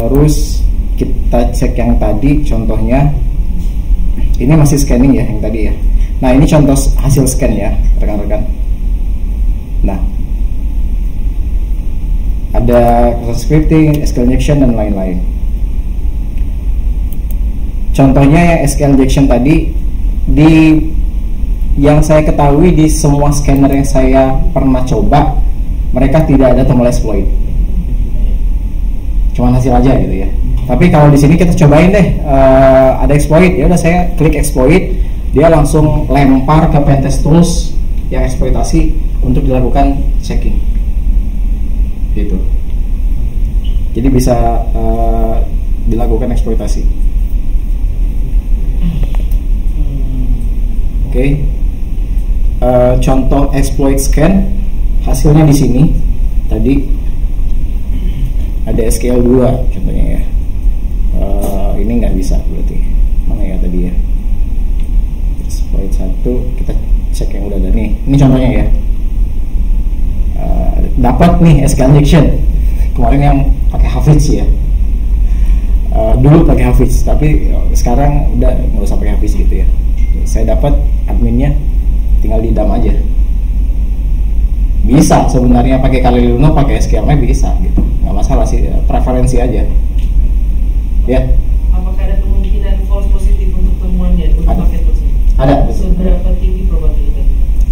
terus kita cek yang tadi contohnya ini masih scanning ya yang tadi ya. Nah ini contoh hasil scan ya rekan-rekan. Nah ada scripting, SQL injection dan lain-lain. Contohnya yang SQL injection tadi di yang saya ketahui di semua scanner yang saya pernah coba mereka tidak ada tombol exploit cuman hasil aja gitu ya. Tapi kalau di sini kita cobain deh uh, ada exploit. Ya udah saya klik exploit. Dia langsung lempar ke pentest tools yang eksploitasi untuk dilakukan checking. Gitu. Jadi bisa uh, dilakukan eksploitasi. Oke. Okay. uh, contoh exploit scan hasilnya di sini. Tadi ada SQL 2 contohnya ya. Uh, ini nggak bisa berarti. Mana ya tadi ya? Exploit satu kita cek yang udah ada nih. Ini contohnya ya. Uh, dapat nih SQL injection kemarin yang pakai Hafiz ya. Uh, dulu pakai Hafiz tapi sekarang udah nggak usah pakai Hafiz gitu ya. Saya dapat adminnya tinggal di dam aja. Bisa sebenarnya pakai kali Luno pakai SQL bisa gitu nggak masalah sih preferensi aja. Ya. Apakah ada kemungkinan false positif untuk temuannya untuk ada. paket tersebut ada. Seberapa tinggi probabilitas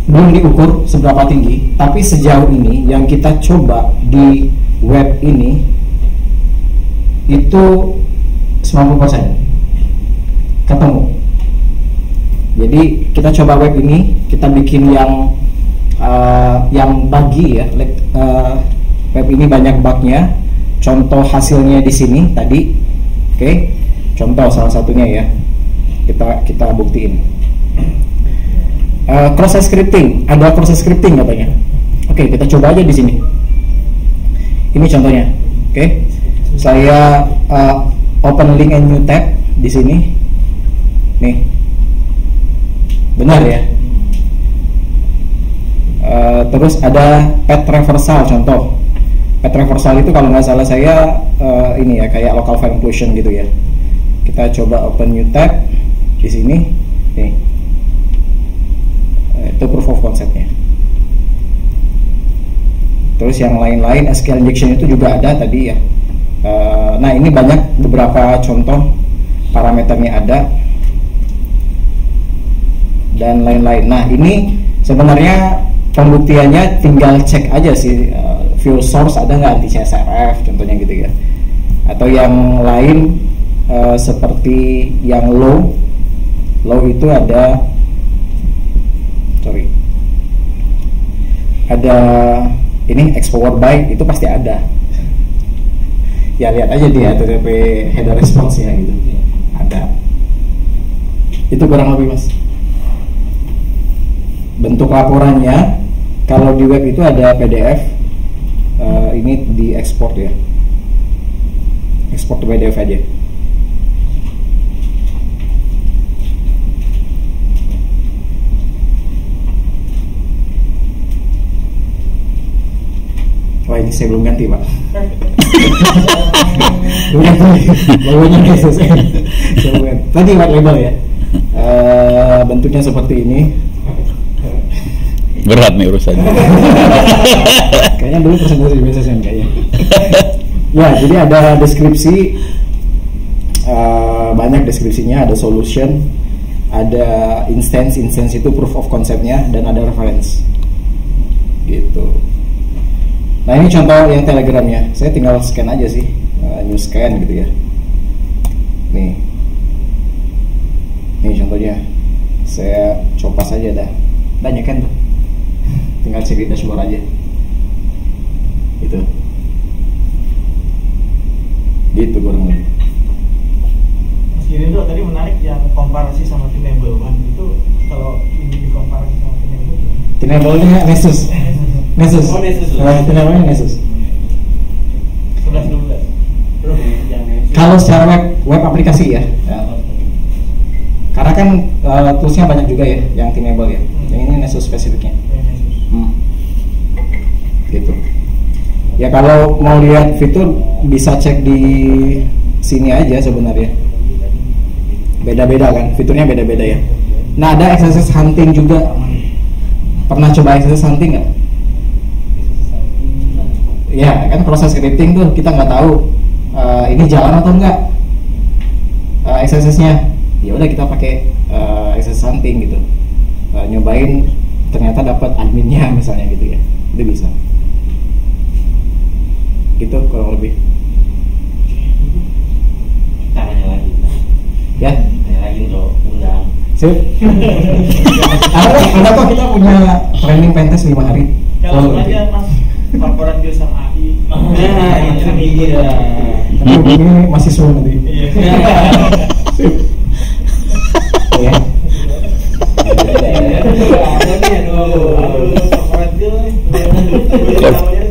belum diukur seberapa tinggi tapi sejauh ini yang kita coba di web ini itu 90% ketemu. Jadi kita coba web ini kita bikin yang uh, yang bagi ya uh, web ini banyak bugnya. Contoh hasilnya di sini tadi. Oke okay? contoh salah satunya ya. Kita kita buktiin. Uh, proses scripting. Ada proses scripting katanya. Oke okay, kita coba aja di sini. Ini contohnya. Oke okay? saya uh, open link and new tab di sini. Nih. Benar ya? Uh, terus ada pet reversal contoh pet reversal itu kalau nggak salah saya uh, ini ya kayak local file inclusion gitu ya. Kita coba open new tab di sini. Nih. Uh, itu proof of conceptnya. Terus yang lain-lain SQL injection itu juga ada tadi ya. Uh, nah ini banyak beberapa contoh parameternya ada. Dan lain-lain. Nah ini sebenarnya pembuktiannya tinggal cek aja sih uh, fuel source ada nggak anti CSRF contohnya gitu ya. Atau yang lain uh, seperti yang low low itu ada sorry ada ini expower by itu pasti ada. Ya lihat aja di HTTP header response ya gitu. Ada. Itu kurang lebih mas. Bentuk laporannya kalau di web itu ada PDF uh, ini di ekspor ya ekspor ke PDF aja Wah ini saya belum ganti pak. Logonya. Tadi white label ya. Uh, bentuknya seperti ini berat nih urusannya. Kayaknya dulu presentasi di BSSN kayaknya. Ya jadi ada deskripsi uh, banyak deskripsinya ada solution ada instance instance itu proof of conceptnya dan ada reference. Gitu. Nah ini contoh yang telegramnya. Saya tinggal scan aja sih uh, new scan gitu ya. Nih. Ini contohnya. Saya copas aja dah. Banyak kan tuh tinggal cek di dashboard aja. Gitu. Gitu kurang lebih. Mas itu tadi menarik yang komparasi sama Tenable One itu kalau ini dikomparasi sama Tenable Tenable-nya Nessus Nessus Oh, Nessus. Nah, Tenable-nya Nessus 11 12 belum yang Nessus. kalau secara web web aplikasi ya, ya. karena kan uh, toolsnya banyak juga ya yang Tenable ya. Yang ini Nessus spesifiknya. hmm. Gitu Ya kalau mau lihat fitur bisa cek di sini aja sebenarnya. Beda-beda kan, fiturnya beda-beda ya. Nah ada XSS hunting juga. Pernah coba XSS hunting nggak? Ya kan proses scripting tuh kita nggak tahu eh, ini jalan atau enggak uh, XSS-nya. Ya udah kita pakai eh, XSS hunting gitu. Eh, nyobain ternyata dapat adminnya misalnya gitu ya. Itu bisa. Gitu kurang lebih. kita nanya lagi Ya, nanya lagi untuk undang Sip. ada, ada kok kita punya training pentas 5 hari. Kalau Oh, aja mas laporan dia sama AI. nah itu dia Tapi ini masih nanti. Iya. Ya. ada nih aduh Aduh, laporan dia. namanya.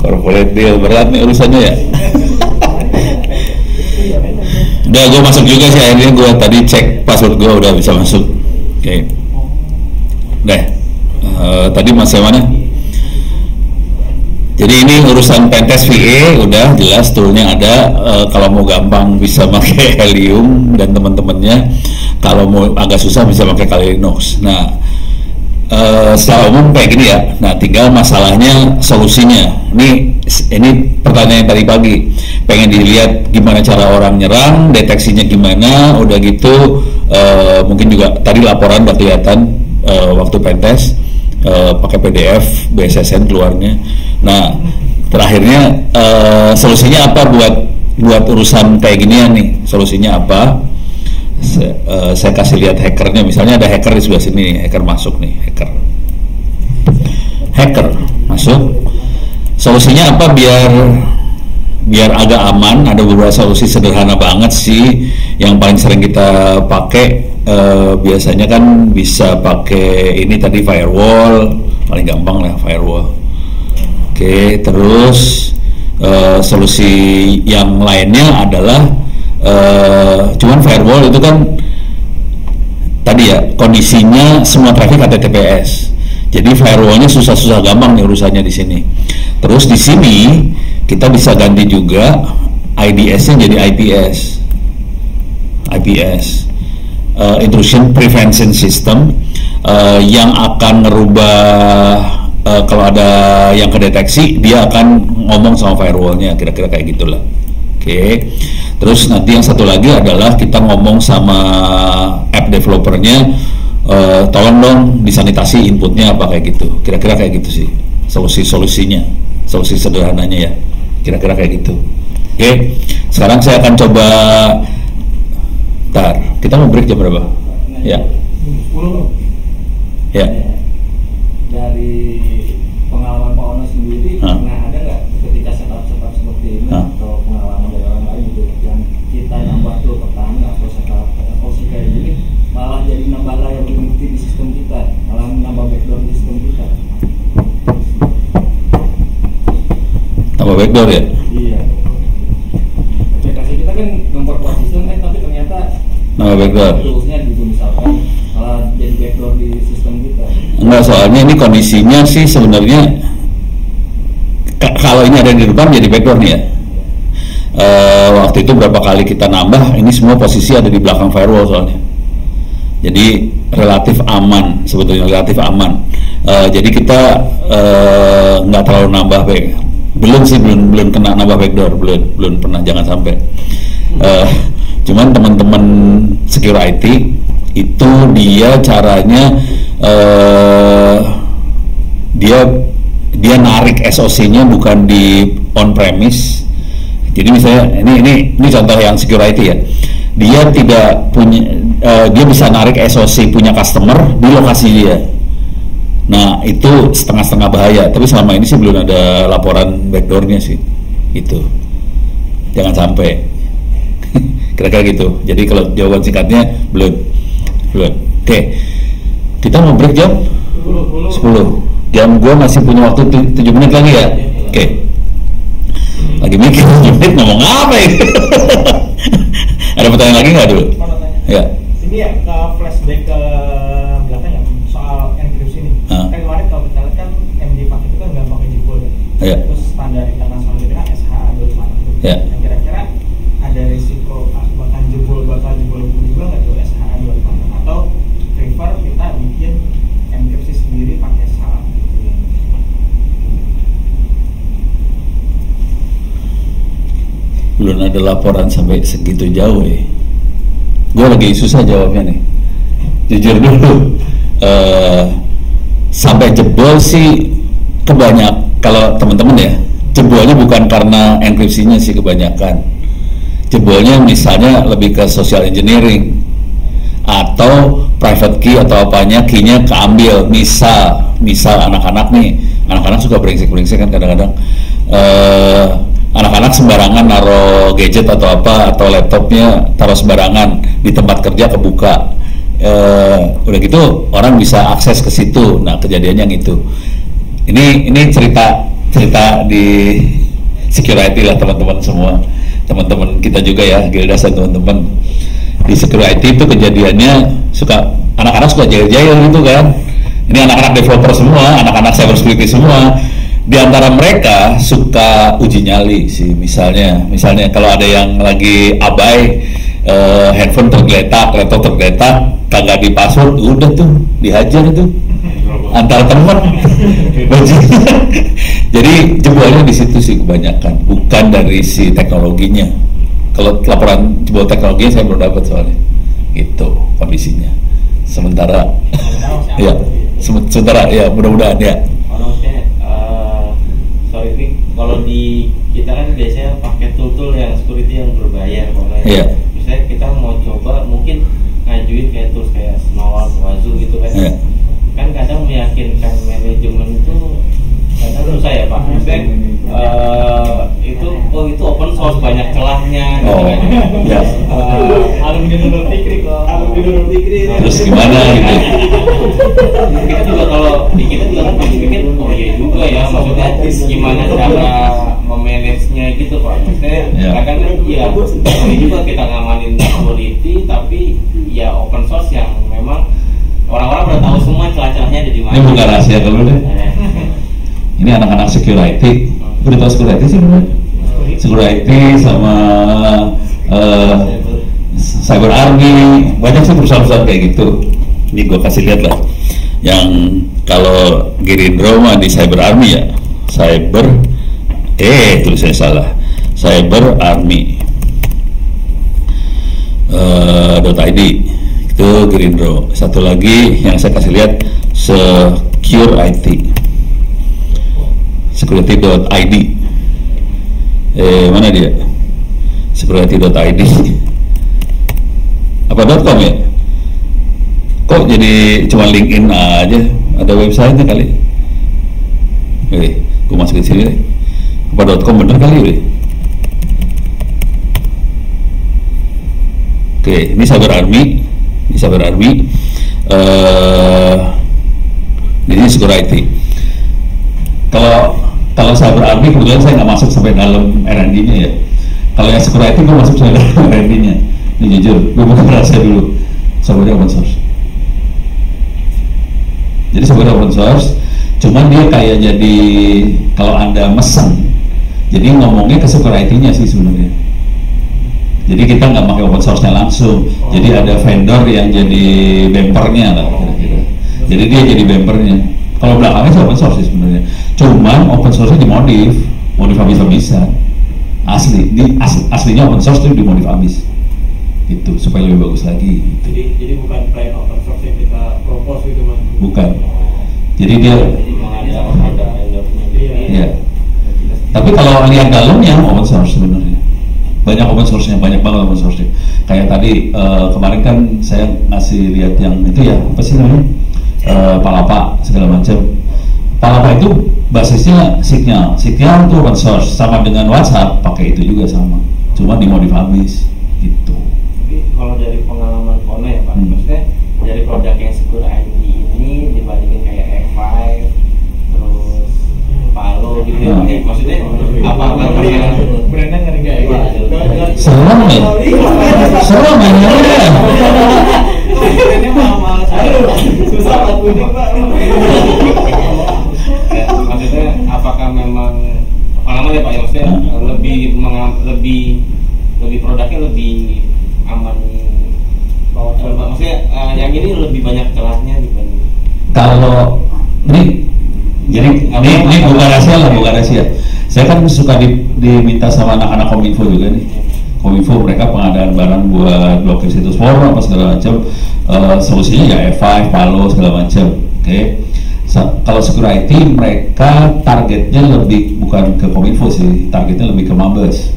Corporate deal berat nih urusannya ya. Udah gue masuk juga sih akhirnya gue tadi cek password gue udah bisa masuk. Oke. Deh Eh, tadi masih mana? Jadi ini urusan pentest VA udah jelas toolnya ada. Eh, kalau mau gampang bisa pakai Helium dan teman-temannya kalau mau agak susah bisa pakai Kali Linux nah eh, secara umum kayak gini ya. Nah, tinggal masalahnya solusinya. Ini ini pertanyaan tadi pagi. Pengen dilihat gimana cara orang nyerang, deteksinya gimana, udah gitu eh, mungkin juga tadi laporan udah kelihatan eh, waktu pentest eh, pakai PDF BSSN keluarnya. Nah, terakhirnya eh, solusinya apa buat buat urusan kayak ginian nih? Solusinya apa? Se- eh, saya kasih lihat hackernya. Misalnya ada hacker di sebelah sini nih, hacker masuk nih hacker. Hacker masuk. Solusinya apa? Biar biar agak aman. Ada beberapa solusi sederhana banget sih yang paling sering kita pakai. Eh, biasanya kan bisa pakai ini tadi firewall. Paling gampang lah firewall. Oke terus eh, solusi yang lainnya adalah eh, cuman firewall itu kan tadi ya kondisinya semua traffic HTTPS. Jadi firewallnya susah-susah gampang nih urusannya di sini. Terus di sini kita bisa ganti juga IDS-nya jadi IPS. IPS eh, Intrusion Prevention System eh, yang akan merubah eh, kalau ada yang kedeteksi dia akan ngomong sama firewallnya kira-kira kayak gitulah. Oke. Terus nanti yang satu lagi adalah kita ngomong sama app developernya, eh, tolong dong disanitasi inputnya apa kayak gitu. Kira-kira kayak gitu sih solusi-solusinya, solusi sederhananya ya. Kira-kira kayak gitu. Oke. Sekarang saya akan coba. Ntar, kita mau break jam berapa? Ya, ya. dari Backdoor ya? iya aplikasi kita kan memperkuat sistem kan tapi ternyata Tambah backdoor. toolsnya gitu misalkan malah jadi backdoor di sistem kita Enggak, soalnya ini kondisinya sih sebenarnya ka- kalau ini ada di depan jadi backdoor nih ya. Eh, waktu itu berapa kali kita nambah, ini semua posisi ada di belakang firewall soalnya. Jadi relatif aman, sebetulnya relatif aman. Eh, jadi kita eh, nggak terlalu nambah back. Belum sih, belum belum kena nambah backdoor, belum belum pernah, jangan sampai. Eh, cuman teman-teman security itu dia caranya eh, dia dia narik SOC-nya bukan di on premise. Jadi misalnya ini ini ini contoh yang security ya. Dia tidak punya eh, dia bisa narik SOC punya customer di lokasi dia. Nah, itu setengah-setengah bahaya, tapi selama ini sih belum ada laporan backdoornya sih. Itu. Jangan sampai. Kira-kira gitu. Jadi kalau jawaban singkatnya belum. Belum. Oke. Kita mau break jam 10 jam gue masih punya waktu tu- 7 menit lagi ya oke lagi mikir 7 menit ngomong apa ya ada pertanyaan lagi nggak dulu ya ini ya ke flashback ke belakang ya soal enkripsi nih. Ah. Kan kemarin kalau kita lihat kan MD5 itu kan nggak pakai ya. Iya. Terus standar internasional kita kan SH 25. Iya. Nah, kira-kira ada risiko ah, bakal jebol bakal jebol juga nggak tuh SH 25 atau prefer kita bikin enkripsi sendiri pakai gitu ya. belum ada laporan sampai segitu jauh ya. Gue lagi susah jawabnya nih. Jujur dulu, Eh, sampai jebol sih kebanyak kalau teman-teman ya jebolnya bukan karena enkripsinya sih kebanyakan. Jebolnya misalnya lebih ke social engineering atau private key atau apanya key-nya keambil. Misal misal anak-anak nih anak-anak suka brengsek-brengsek kan kadang-kadang. Eh, anak-anak sembarangan naruh gadget atau apa atau laptopnya taruh sembarangan di tempat kerja kebuka. Eh, udah gitu orang bisa akses ke situ. Nah kejadiannya yang itu ini ini cerita cerita di security lah teman-teman semua. Teman-teman kita juga ya Gildas dan teman-teman. Di security itu kejadiannya suka anak-anak suka jahil-jahil gitu kan. Ini anak-anak developer semua anak-anak cyber security semua. Di antara mereka suka uji nyali sih misalnya. Misalnya kalau ada yang lagi abai eh, handphone tergeletak laptop tergeletak kagak password udah tuh dihajar itu antar teman jadi jebolnya di situ sih kebanyakan bukan dari si teknologinya kalau laporan jebol teknologinya saya belum dapat soalnya itu kondisinya sementara ya sem- sementara ya mudah-mudahan ya Kalau eh, kalau di kita kan biasanya pakai tool-tool yang security yang berbayar pokoknya. Iya. Misalnya kita mau coba mungkin ngajuin kayak tools kayak Snowball, Wazoo gitu kan. Iya. Kan kadang meyakinkan manajemen itu kadang susah ya Pak. Maksudnya eh, itu oh itu open source banyak celahnya gitu Oh, kan. ya. Eh, Alumni Nurul Fikri kok. Alumni Nurul Fikri. terus gimana gitu kita juga kalau di kita juga kan pikir oh iya juga ya maksudnya gimana cara memanage nya gitu pak maksudnya Ya. kadang kan ya ini juga kita ngamanin security tapi ya open source yang memang orang-orang udah tahu semua celah-celahnya ada di mana. Ini bukan rahasia dulu deh. Eh, ini anak-anak security. Udah tahu security sih bener security. Sama eh, cyber army. Banyak sih perusahaan-perusahaan kayak gitu. Ini gue kasih lihat lah. Yang kalau Gerindra mah di cyber army ya. Cyber eh tulisnya salah. Cyber army. Eh, .id itu Gerindra satu lagi yang saya kasih lihat secure IT security.id eh mana dia? Security.id apa .com ya? Kok jadi cuma LinkedIn aja? Ada websitenya kali. Oke, gue masukin sini deh. Apa .com bener kali weh Oke, ini Cyber Army, Cyber Army, eh ini security. Kalau kalau Cyber Army kebetulan saya nggak masuk sampai dalam R&D-nya ya. Kalau yang security gue masuk sampai dalam R&D-nya. Ini jujur, gue bukan rahasia dulu. Software open source. Jadi software open source, cuman dia kayak jadi kalau anda mesen, jadi ngomongnya ke security-nya sih sebenarnya. Jadi kita nggak pakai open source-nya langsung. Jadi ada vendor yang jadi bempernya lah kira-kira. Jadi dia jadi bempernya. Kalau belakangnya sih open source sih sebenarnya. Cuman open source-nya dimodif, modif habis-habisan. Asli, di as- aslinya open source itu dimodif habis. Gitu, supaya lebih bagus lagi. Gitu. Jadi jadi bukan plain open source yang kita propose gitu mas. Bukan. Jadi dia jadi endorse-nya gitu. Iya. Tapi kalau lihat dalamnya open source sebenarnya banyak open source-nya, banyak banget open source-nya. Kayak tadi eh, kemarin kan saya ngasih lihat yang itu ya apa sih namanya Eh, Palapa segala macam. Palapa itu basisnya Signal, Signal itu open source sama dengan WhatsApp pakai itu juga sama, cuma dimodif habis gitu. Tapi kalau dari pengalaman Kono ya Pak, Hmm. maksudnya dari produk yang Secure ID ini dibandingin kayak F5 terus Palo gitu ya, eh, maksudnya apa apa yang Brandnya ngeri nggak ya? Serem ya, serem ya. Saya. Susah Pak. Ya, maksudnya apakah memang pengalaman ya Pak ya maksudnya lebih lebih lebih produknya lebih aman Bawa maksudnya eh, yang ini lebih banyak celahnya dibanding kalau jadi ini, ini bukan rahasia lah bukan rahasia. Saya kan suka di, diminta sama anak-anak kominfo juga nih. Kominfo mereka pengadaan barang buat blokir situs forum apa segala macam. Eh, solusinya ya F5, Palo segala macam. Oke? Sa- kalau security mereka targetnya lebih bukan ke kominfo sih targetnya lebih ke Mabes.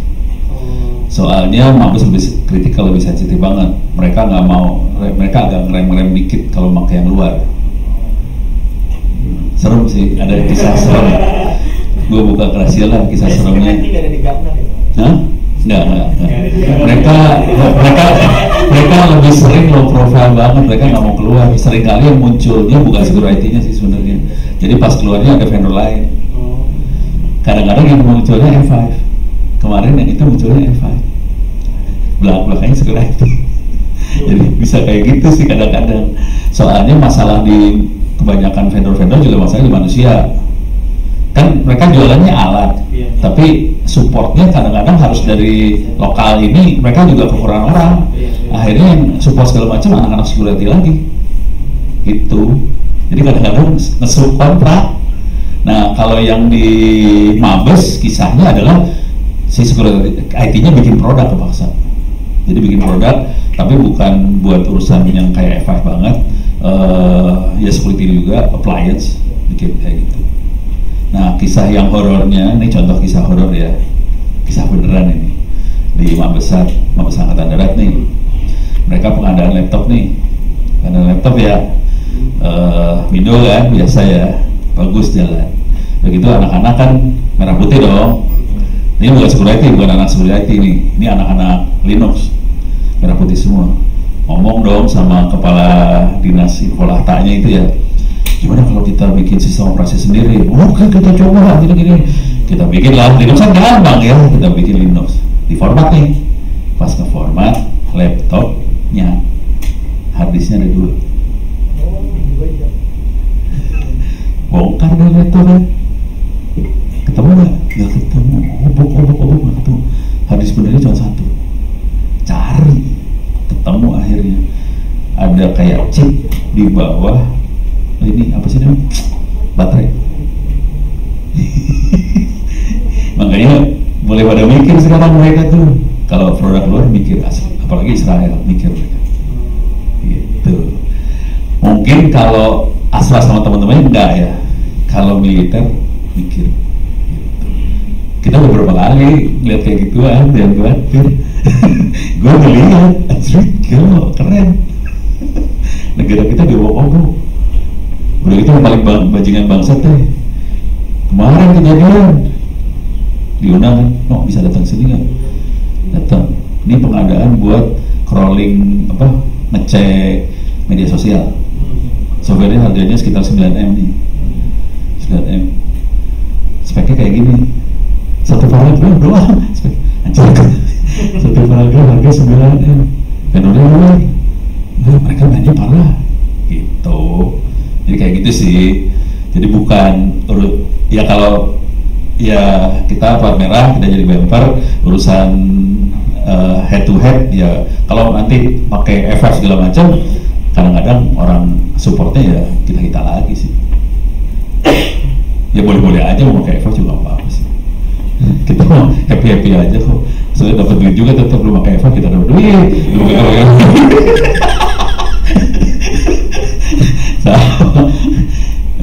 Soalnya Mabes lebih kritikal lebih sensitif banget. Mereka nggak mau mereka agak ngerem-ngerem dikit kalau pakai yang luar serem sih ada kisah serem gue buka kerahasiaan lah kisah seremnya ya? Hah? Enggak, enggak, enggak. Mereka, mereka, mereka lebih sering low profile banget. Mereka nggak mau keluar. Sering kali yang munculnya bukan security-nya sih sebenarnya. Jadi pas keluarnya ada vendor lain. Kadang-kadang yang munculnya F5. Kemarin yang itu munculnya F5. Belak belakangnya security. Jadi bisa kayak gitu sih kadang-kadang. Soalnya masalah di kebanyakan vendor-vendor juga masalah di manusia. Kan mereka jualannya alat, Iya. tapi supportnya kadang-kadang harus dari lokal ini mereka juga kekurangan orang. Iya, iya. Akhirnya yang support segala macam anak-anak security lagi. Gitu. Jadi kadang-kadang nge-sub kontrak. Nah, kalau yang di Mabes kisahnya adalah si security IT-nya bikin produk kepaksa. Jadi bikin produk, tapi bukan buat urusan yang kayak F5 banget. Eh, ya security juga, appliance, bikin kayak gitu. Nah, kisah yang horornya, ini contoh kisah horor ya, kisah beneran ini di Mabesat, Mabes Angkatan Darat nih. Mereka pengadaan laptop nih, pengadaan laptop ya, eh Mindo kan biasa ya, bagus jalan. Begitu anak-anak kan merah putih dong. Ini bukan security, bukan anak security nih, ini anak-anak Linux merah putih semua. Ngomong dong sama kepala dinas infolahtanya itu ya, gimana kalau kita bikin sistem operasi sendiri? Oke kita coba gini gini. Kita bikin lah Linux kan gampang ya. Kita bikin Linux di format nih. Pas ke format laptopnya harddisknya ada dua. Oh. Bongkar deh laptopnya. Ketemu nggak? Nggak ketemu. Obok obok obok nggak ketemu. Harddisk benernya cuma satu. Cari ketemu akhirnya ada kayak chip di bawah. Ini apa sih namanya? Baterai. Makanya boleh pada mikir sekarang mereka tuh. Kalau produk luar mikir asli apalagi Israel mikir mereka. Gitu. Mungkin kalau asal sama teman-temannya enggak ya. Kalau militer mikir. Gitu. kita beberapa kali lihat kayak gituan dan khawatir gue ngeliat anjir gila keren negara kita diobok-obok udah itu yang paling bang, bajingan bangsat deh kemarin kejadian. Diundang no bisa datang sini nggak? Datang. Ini pengadaan buat crawling apa ngecek media sosial. Softwarenya harganya sekitar 9 m nih. 9 m. Speknya kayak gini. Satu file doang spek. Anjir satu doang harga 9 m. Vendornya mulai nah, mereka mainnya parah. gitu gitu sih. Jadi bukan ya kalau ya kita plat merah kita jadi bumper urusan eh, head to head ya kalau nanti pakai efek segala macam kadang-kadang orang supportnya ya kita kita lagi sih. Ya boleh-boleh aja mau pakai efek juga nggak apa-apa sih. Kita mau happy happy aja kok. Soalnya dapat duit juga tetap belum pakai efek kita dapat duit.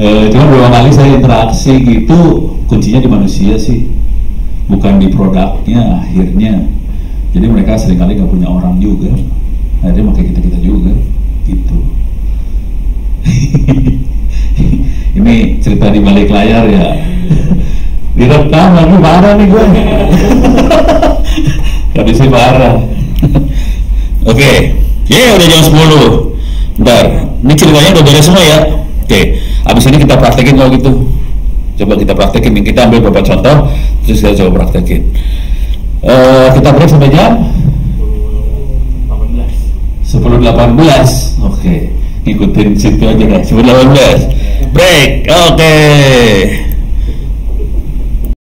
Eh, cuma beberapa kali saya interaksi gitu kuncinya di manusia sih bukan di produknya akhirnya. Jadi mereka sering kali nggak punya orang juga akhirnya pakai kita kita juga gitu. Ini cerita di balik layar ya. Direkam lagi parah nih gue kondisi parah oke ya udah jam 10 Bentar, ini ceritanya udah beres semua ya. Oke abis ini kita praktekin kalau gitu. Coba kita praktekin kita ambil beberapa contoh terus kita coba praktekin. Eh, kita break sampai jam? 18. 10.18 Oke Ngikutin situ aja deh 10.18 Break Oke